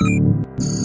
you